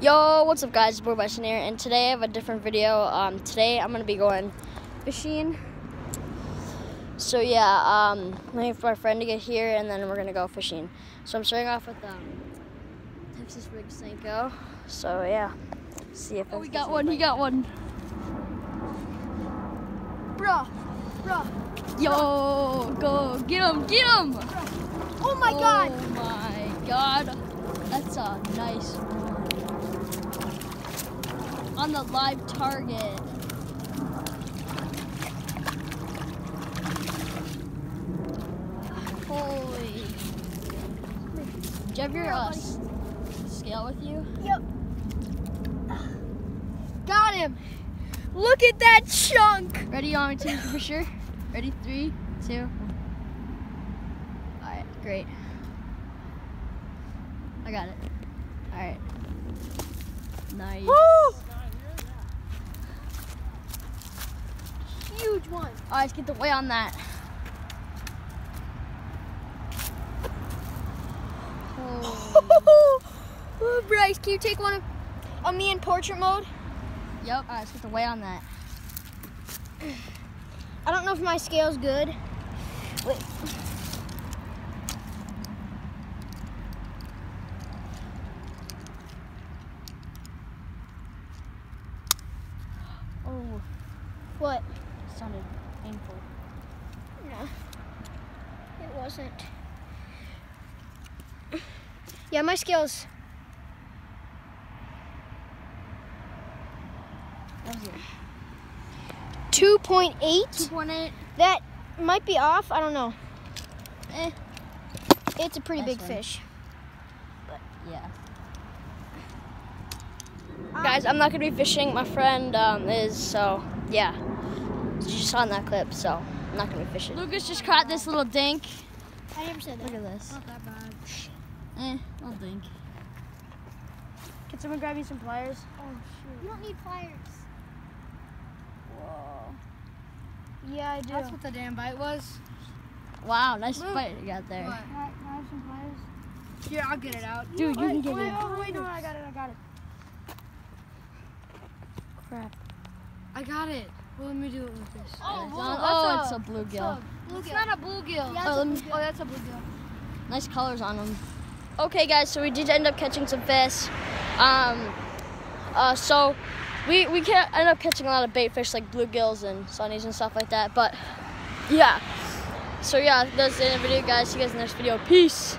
Yo, what's up guys, it's Boy Bison here, and today I have a different video. Um, today I'm going to be going fishing. So yeah, um, I'm waiting for my friend to get here, and then we're going to go fishing. So I'm starting off with um, Texas Rig Senko. So yeah, see if Oh, we got one. He got one. Bruh, bruh. Yo, go get him, get him. Oh my god. Oh my god. That's a nice one. On the live target. Holy. Do you have your uh, scale with you? Yep. Got him. Look at that chunk. Ready? Want me to for sure? Ready? Three, two. Alright, great. I got it. Alright. Nice. Woo! Alright, let's get the weight on that. Holy. Ooh, Bryce, can you take one of, of me in portrait mode? Yep, alright, let's get the weight on that. I don't know if my scale's good. Wait. Oh, What? sounded painful. No. It wasn't. Yeah, my skills. What was it? 2.8. 2.8. That might be off. I don't know. Eh. It's a pretty Nice big one. fish. But yeah. Guys, I'm not going to be fishing. My friend um, is, so yeah. You just saw in that clip, so I'm not going to be fishing. Lucas just caught this little dink. I never said that. Look at this. Not that bad. Eh, little dink. Can someone grab me some pliers? Oh, shoot. You don't need pliers. Whoa. Yeah, I do. That's what the damn bite was. Wow, nice Luke. bite you got there. What? Can I, can I have some pliers? Here, I'll get it out. Dude, you can get wait, it. Oh, wait, no, I got it, I got it. Crap. I got it. Well, let me do it with this. Oh, It's whoa, on- that's oh, a- it's a bluegill. Bluegill. It's not a bluegill. Yeah, Oh, a bluegill. Oh, that's a bluegill. Nice colors on them. Okay, guys, so we did end up catching some fish. Um, uh, so we we can end up catching a lot of bait fish like bluegills and sunnies and stuff like that. But yeah, so yeah, that's the end of the video, guys. See you guys in the next video. Peace.